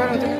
Gracias.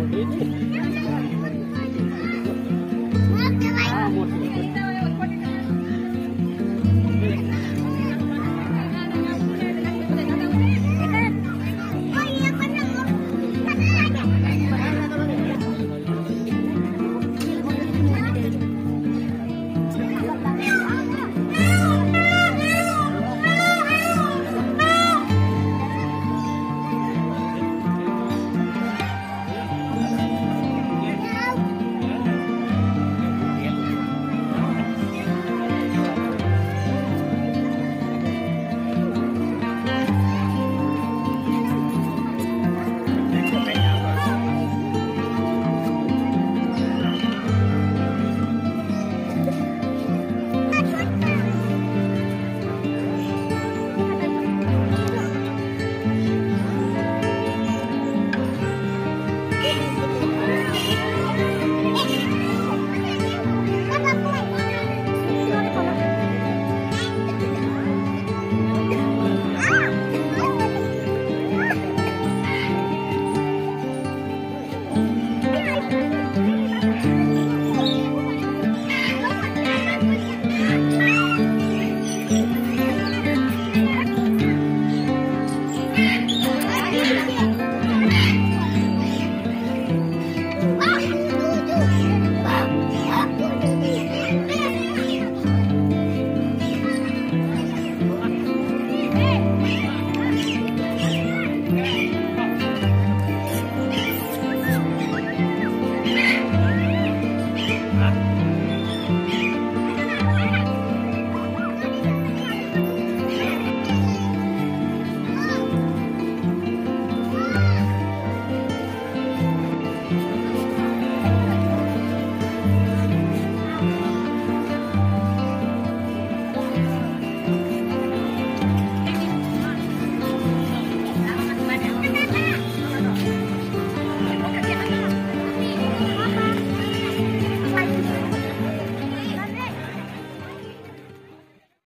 我没去